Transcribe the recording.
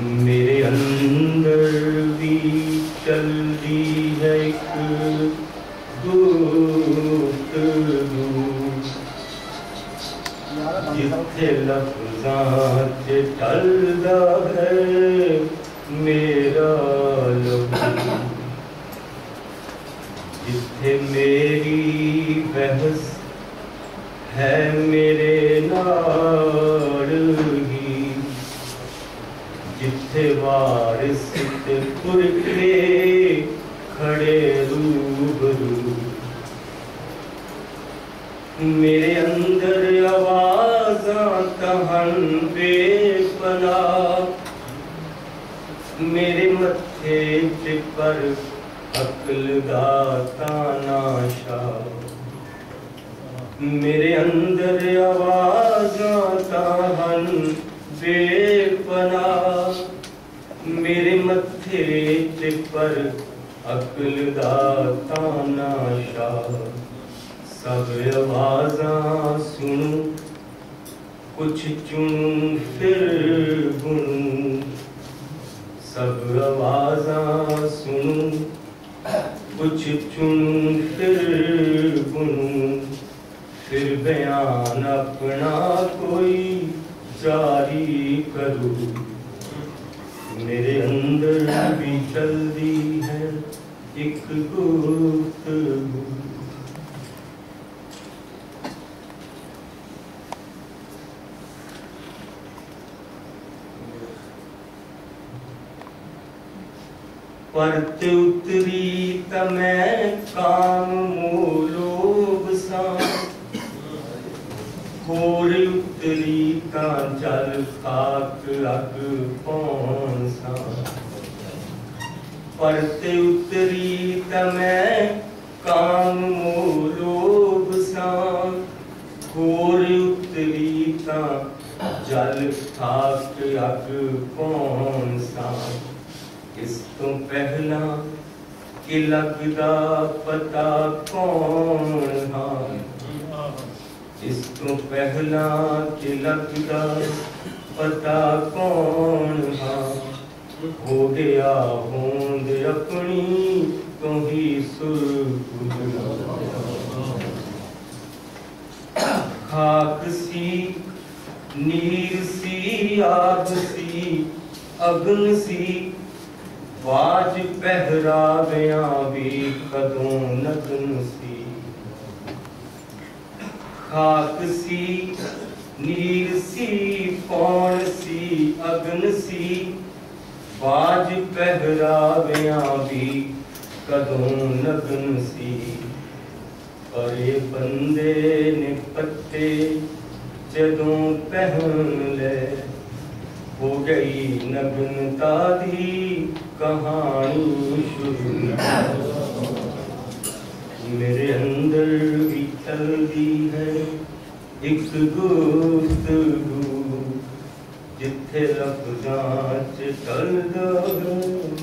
میرے اندر بھی چلتی ہے ایک گفتگو جتھے لفظاں چ ٹلدا ہے میرا لہو جتھے میری بحث ہے میرے نال جتھے وارث پرکھے کھڑے روبرو میرے اندر آوازاں تہن بے میرے متھے عقل دا تاناشا میرے اندر آوازاں تہن بے پناہ میرے متھے چپر عقل دا تاناشا سب آوازاں سنوں کچھ چنوں پھر بنوں سب آوازاں سنوں کچھ چنوں پھر بنوں پھر بیان اپنا کوئی جاری کروں میرے اندر بھی چلتی ہے ایک گفتگو پرت اتری تا میں کام مولوب سا ہور اتری تا جل خاک اگ پون سا پرت اتری تا میں کام مولوب سا ہور اتری تا جل خاک اگ پون سا اس تو پہلا کہ لگدا پتا کون ਇਸ ਤੋਂ ਪਹਿਲਾਂ ਤਿਲਕ ਦਾ ਪਤਾ ਕੌਣ ਹਾਂ? ਹੋ ਗਿਆ ਹੋਂਦ ਆਪਣੀ ਤੋਂ ਹੀ ਸੁਰਗੁਣਾ ਖਾਕ ਸੀ, ਨੀਰ ਸੀ, ਆਗ ਸੀ, ਅਗਨ ਸੀ। ਬਾਜ ਪਹਿਰਾਵਿਆਂ ਵੀ ਕਦੋਂ ਨਗਨ ਸੀ। ਖਾਕ ਸੀ ਨੀਰ ਸੀ ਪੌਣ ਸੀ ਅਗਨ ਸੀ ਬਾਜ ਪਹਿਰਾਵਿਆਂ ਵੀ ਕਦੋਂ ਨਗਨ ਸੀ ਪਰੇ ਬੰਦੇ ਨੇ ਪੱਤੇ ਜਦੋਂ ਪਹਿਨ ਲੈ ਹੋ ਗਈ ਨਗਨਤਾ ਦੀ ਕਹਾਣੀ ਸ਼ੁਰੂ ਮੇਰੇ ਅੰਦਰ بھی چلتی ہے ایک گفتگو جتھے لفظاں چ چلدا ہے